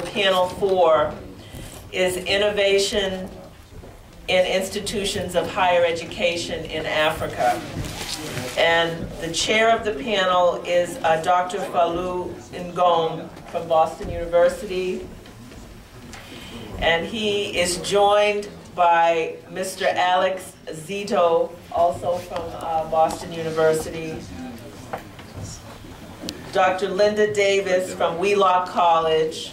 panel four is innovation in institutions of higher education in Africa. And the chair of the panel is uh, Dr. Fallou Ngom from Boston University. And he is joined by Mr. Alex Zito, also from uh, Boston University. Dr. Linda Davis from Wheelock College,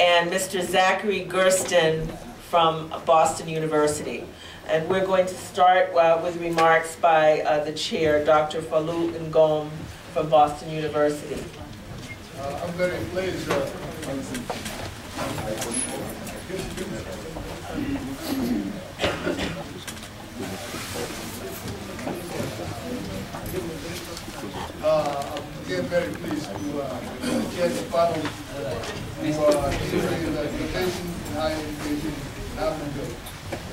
and Mr. Zachary Gersten from Boston University. And we're going to start uh, with remarks by uh, the chair, Dr. Fallou Ngom from Boston University. Uh, I'm very pleased. Uh, uh, again very pleased to uh, chair the panel who are delivering education and higher education in Africa.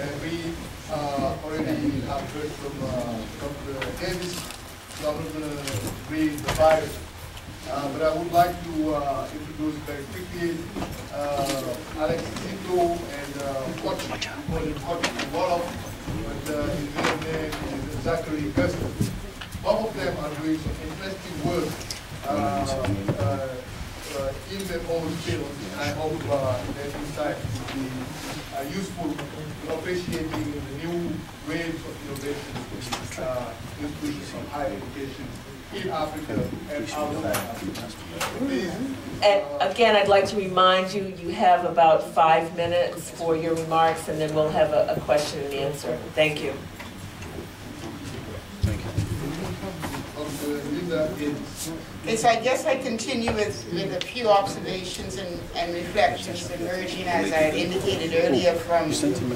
And we uh, already have heard from uh, Dr. Davis, so I'm not going to read the bio. Uh, but I would like to uh, introduce very quickly uh, Alex Zito and uh, Coach, we call him Coach but uh, his real name is Zachary Gersten. Both of them are doing some interesting work uh, uh, uh, in their own field. I hope their insight will be useful in appreciating the new waves of innovation in uh, institutions of higher education in Africa and outside Africa. And again, I'd like to remind you, you have about five minutes for your remarks, and then we'll have a, a question and answer. Thank you. Dr. Linda Okay, so I guess I continue with, with a few observations and, and reflections emerging, as I indicated earlier, from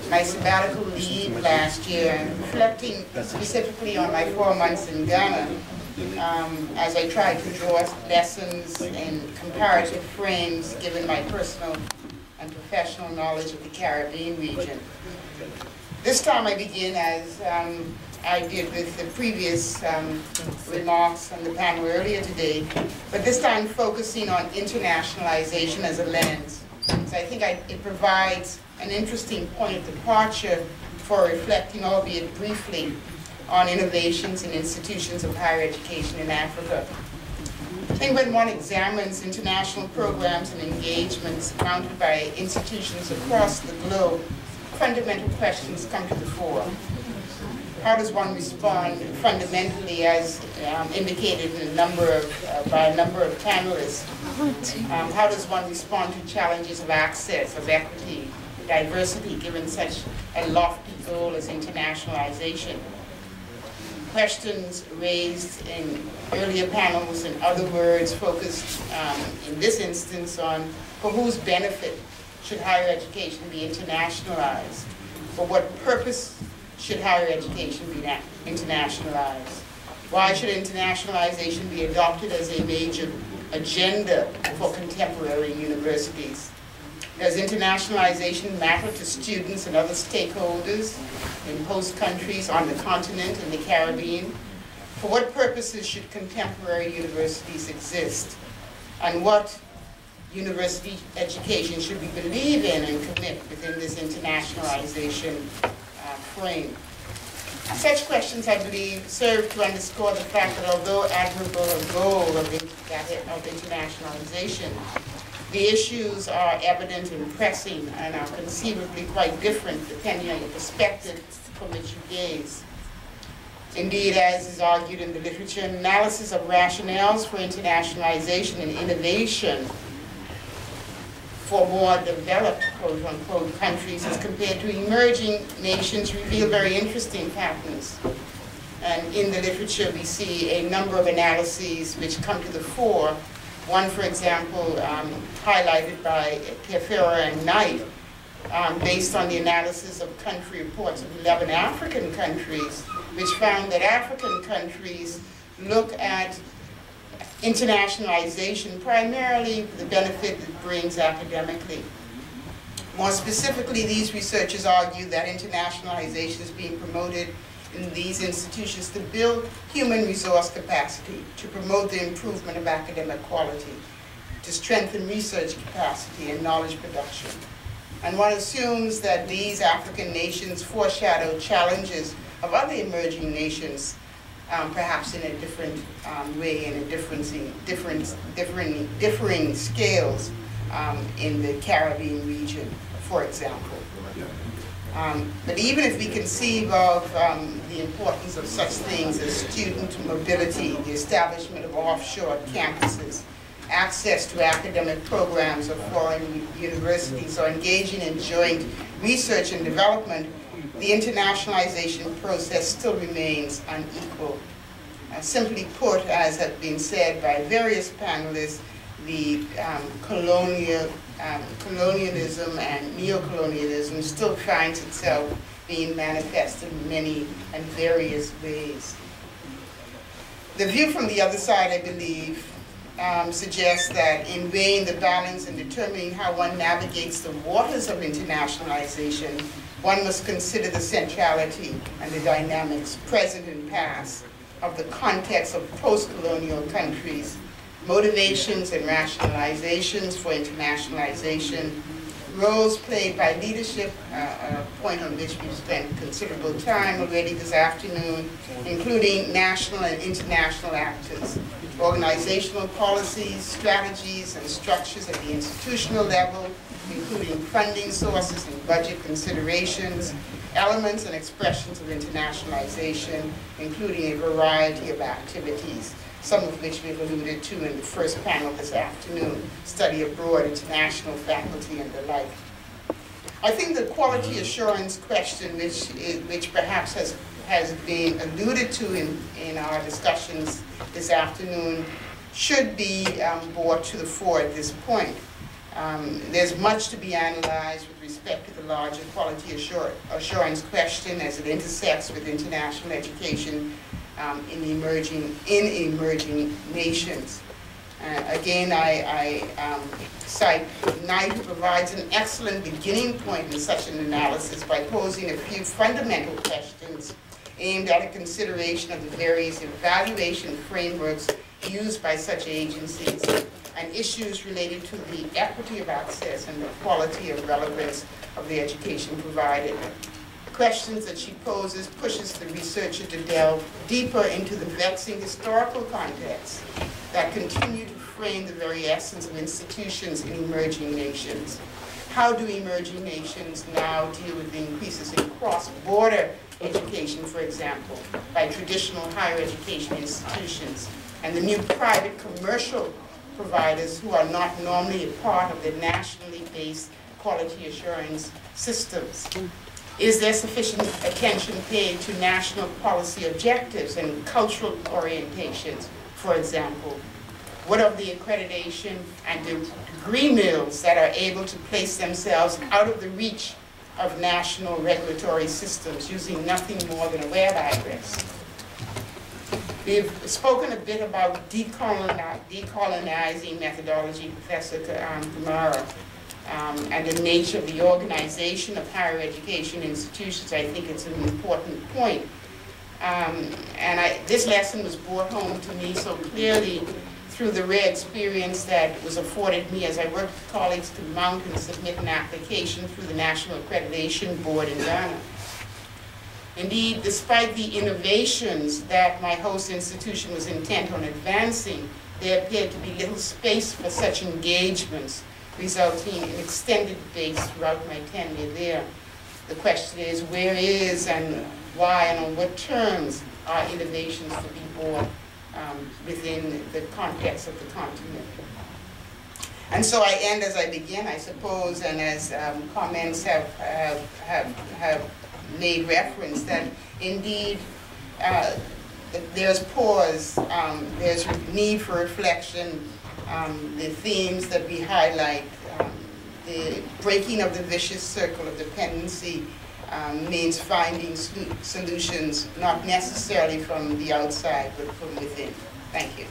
my sabbatical leave last year, reflecting specifically on my four months in Ghana, um, as I tried to draw lessons and comparative frames, given my personal and professional knowledge of the Caribbean region. This time I begin as um, I did with the previous um, remarks on the panel earlier today, but this time focusing on internationalization as a lens. So I think I, it provides an interesting point of departure for reflecting, albeit briefly, on innovations in institutions of higher education in Africa. I think when one examines international programs and engagements mounted by institutions across the globe, fundamental questions come to the fore. How does one respond fundamentally, as um, indicated in a number of, uh, by a number of panelists? Um, how does one respond to challenges of access, of equity, diversity, given such a lofty goal as internationalization? Questions raised in earlier panels, in other words, focused um, in this instance on for whose benefit should higher education be internationalized? For what purpose should higher education be internationalized? Why should internationalization be adopted as a major agenda for contemporary universities? Does internationalization matter to students and other stakeholders in host countries on the continent and the Caribbean? For what purposes should contemporary universities exist? And what university education should we believe in and commit within this internationalization uh, frame? Such questions, I believe, serve to underscore the fact that although admirable a goal of, of internationalization, the issues are evident and pressing and are conceivably quite different depending on the perspective from which you gaze. Indeed, as is argued in the literature, analysis of rationales for internationalization and innovation for more developed, quote unquote, countries as compared to emerging nations reveal very interesting patterns. And in the literature, we see a number of analyses which come to the fore. One, for example, um, highlighted by Teferra and Knight, um, based on the analysis of country reports of 11 African countries, which found that African countries look at internationalization primarily for the benefit it brings academically. More specifically, these researchers argue that internationalization is being promoted in these institutions to build human resource capacity, to promote the improvement of academic quality. to strengthen research capacity and knowledge production. And one assumes that these African nations foreshadow challenges of other emerging nations, um, perhaps in a different um, way, in a different, different, differing, differing scales um, in the Caribbean region, for example. Um, but even if we conceive of um, the importance of such things as student mobility, the establishment of offshore campuses, access to academic programs of foreign universities, or engaging in joint research and development, the internationalization process still remains unequal. Uh, simply put, as has been said by various panelists, the um, colonial, um, colonialism and neocolonialism still finds itself being manifested in many and various ways. The view from the other side, I believe, um, suggests that in weighing the balance and determining how one navigates the waters of internationalization, one must consider the centrality and the dynamics present and past of the context of post-colonial countries motivations and rationalizations for internationalization, roles played by leadership, uh, a point on which we've spent considerable time already this afternoon, including national and international actors, organizational policies, strategies, and structures at the institutional level, including funding sources and budget considerations, elements and expressions of internationalization, including a variety of activities some of which we've alluded to in the first panel this afternoon, study abroad, international faculty, and the like. I think the quality assurance question, which, is, which perhaps has, has been alluded to in, in our discussions this afternoon, should be um, brought to the fore at this point. Um, there's much to be analyzed with respect to the larger quality assur assurance question as it intersects with international education um, in emerging in emerging nations. Uh, again, I, I um, cite Knight, provides an excellent beginning point in such an analysis by posing a few fundamental questions aimed at a consideration of the various evaluation frameworks used by such agencies and issues related to the equity of access and the quality of relevance of the education provided questions that she poses pushes the researcher to delve deeper into the vexing historical context that continue to frame the very essence of institutions in emerging nations. How do emerging nations now deal with the increases in cross-border education, for example, by traditional higher education institutions, and the new private commercial providers who are not normally a part of the nationally based quality assurance systems? Is there sufficient attention paid to national policy objectives and cultural orientations, for example? What of the accreditation and the degree mills that are able to place themselves out of the reach of national regulatory systems using nothing more than a web address? We've spoken a bit about decolonizing methodology, Professor um, Kumara um, and the nature of the organization of higher education institutions, I think it's an important point. Um, and I, this lesson was brought home to me so clearly through the rare experience that was afforded me as I worked with colleagues to mount and submit an application through the National Accreditation Board in Ghana. Indeed, despite the innovations that my host institution was intent on advancing, there appeared to be little space for such engagements resulting in extended debates throughout my tenure there. The question is, where is and why and on what terms are innovations to be born um, within the context of the continent? And so I end as I begin, I suppose, and as um, comments have, have, have, have made reference, that indeed uh, there's pause, um, there's need for reflection, um, the themes that we highlight, um, the breaking of the vicious circle of dependency um, means finding solutions not necessarily from the outside, but from within. Thank you.